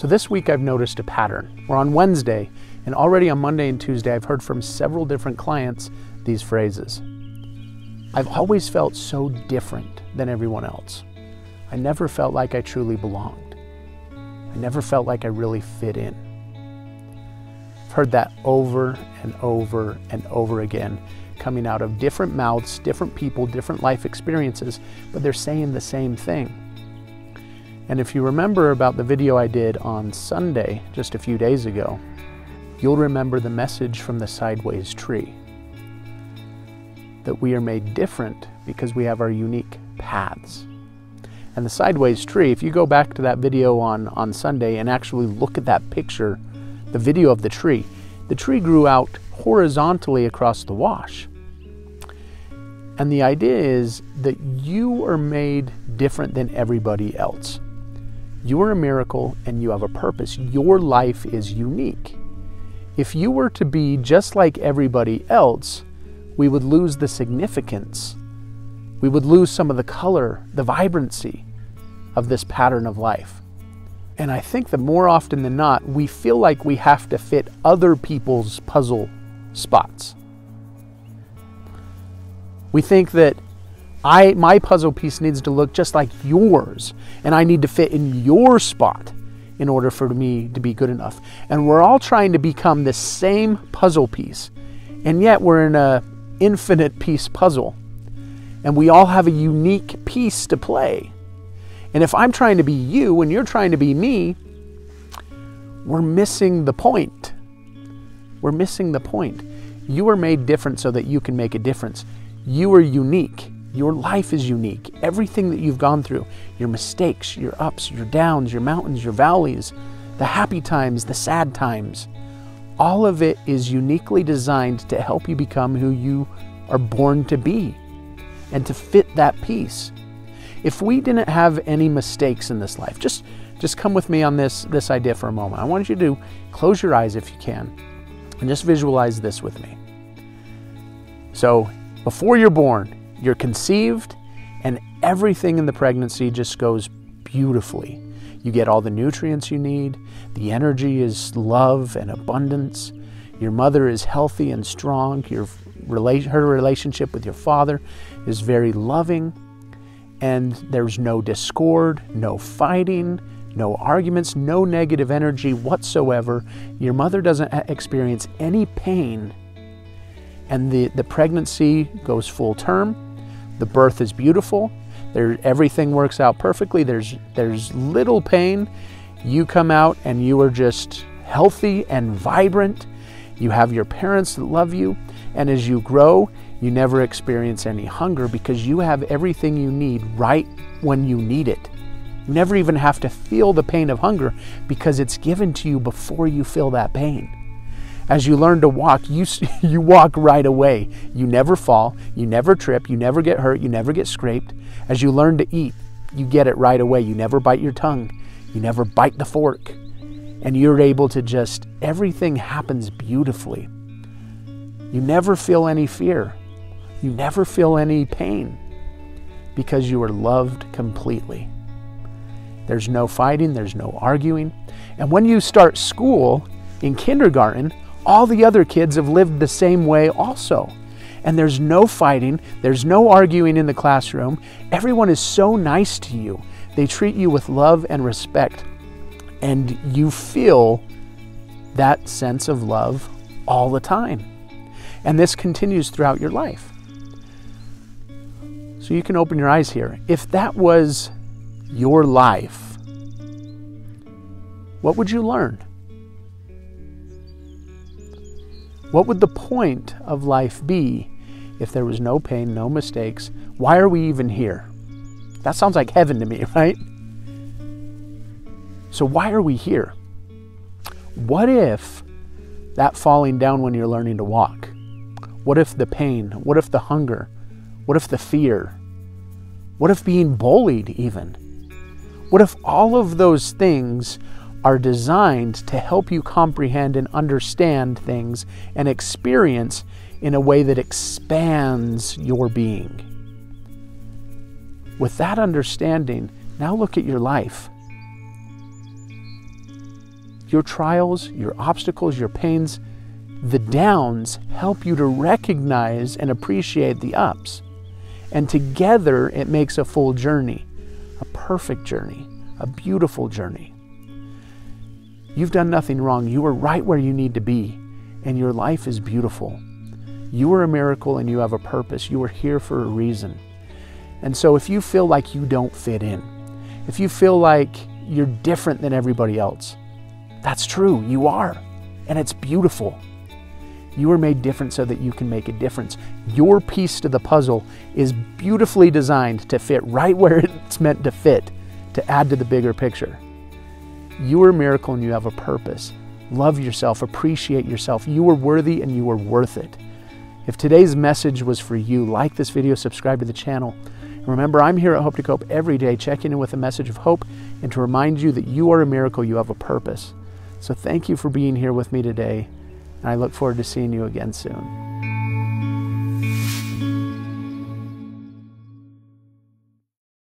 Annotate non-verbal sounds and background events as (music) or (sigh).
So this week I've noticed a pattern. We're on Wednesday, and already on Monday and Tuesday I've heard from several different clients these phrases. I've always felt so different than everyone else. I never felt like I truly belonged. I never felt like I really fit in. I've heard that over and over and over again, coming out of different mouths, different people, different life experiences, but they're saying the same thing. And if you remember about the video I did on Sunday, just a few days ago, you'll remember the message from the sideways tree that we are made different because we have our unique paths. And the sideways tree, if you go back to that video on, on Sunday and actually look at that picture, the video of the tree, the tree grew out horizontally across the wash. And the idea is that you are made different than everybody else. You are a miracle and you have a purpose. Your life is unique. If you were to be just like everybody else, we would lose the significance. We would lose some of the color, the vibrancy of this pattern of life. And I think that more often than not, we feel like we have to fit other people's puzzle spots. We think that I my puzzle piece needs to look just like yours and I need to fit in your spot in order for me to be good enough. And we're all trying to become the same puzzle piece. And yet we're in a infinite piece puzzle. And we all have a unique piece to play. And if I'm trying to be you and you're trying to be me, we're missing the point. We're missing the point. You are made different so that you can make a difference. You are unique. Your life is unique. Everything that you've gone through, your mistakes, your ups, your downs, your mountains, your valleys, the happy times, the sad times, all of it is uniquely designed to help you become who you are born to be and to fit that piece. If we didn't have any mistakes in this life, just just come with me on this this idea for a moment. I want you to close your eyes if you can and just visualize this with me. So, before you're born, you're conceived, and everything in the pregnancy just goes beautifully. You get all the nutrients you need, the energy is love and abundance. Your mother is healthy and strong. Your her relationship with your father is very loving, and there's no discord, no fighting, no arguments, no negative energy whatsoever. Your mother doesn't uh, experience any pain, and the, the pregnancy goes full term the birth is beautiful. There, everything works out perfectly. There's, there's little pain. You come out and you are just healthy and vibrant. You have your parents that love you. And as you grow, you never experience any hunger because you have everything you need right when you need it. You never even have to feel the pain of hunger because it's given to you before you feel that pain. As you learn to walk, you, (laughs) you walk right away. You never fall, you never trip, you never get hurt, you never get scraped. As you learn to eat, you get it right away. You never bite your tongue, you never bite the fork. And you're able to just, everything happens beautifully. You never feel any fear, you never feel any pain because you are loved completely. There's no fighting, there's no arguing. And when you start school in kindergarten, all the other kids have lived the same way also. And there's no fighting, there's no arguing in the classroom. Everyone is so nice to you. They treat you with love and respect. And you feel that sense of love all the time. And this continues throughout your life. So you can open your eyes here. If that was your life, what would you learn? What would the point of life be if there was no pain, no mistakes? Why are we even here? That sounds like heaven to me, (laughs) right? So, why are we here? What if that falling down when you're learning to walk? What if the pain? What if the hunger? What if the fear? What if being bullied, even? What if all of those things are designed to help you comprehend and understand things and experience in a way that expands your being. With that understanding, now look at your life. Your trials, your obstacles, your pains, the downs help you to recognize and appreciate the ups. And together it makes a full journey, a perfect journey, a beautiful journey. You've done nothing wrong. You are right where you need to be, and your life is beautiful. You are a miracle and you have a purpose. You are here for a reason. And so if you feel like you don't fit in, if you feel like you're different than everybody else, that's true. You are. And it's beautiful. You are made different so that you can make a difference. Your piece to the puzzle is beautifully designed to fit right where (laughs) it's meant to fit, to add to the bigger picture. You are a miracle and you have a purpose. Love yourself, appreciate yourself. You are worthy and you are worth it. If today's message was for you, like this video, subscribe to the channel. And remember, I'm here at Hope to Cope every day, checking in with a message of hope and to remind you that you are a miracle, you have a purpose. So thank you for being here with me today, and I look forward to seeing you again soon.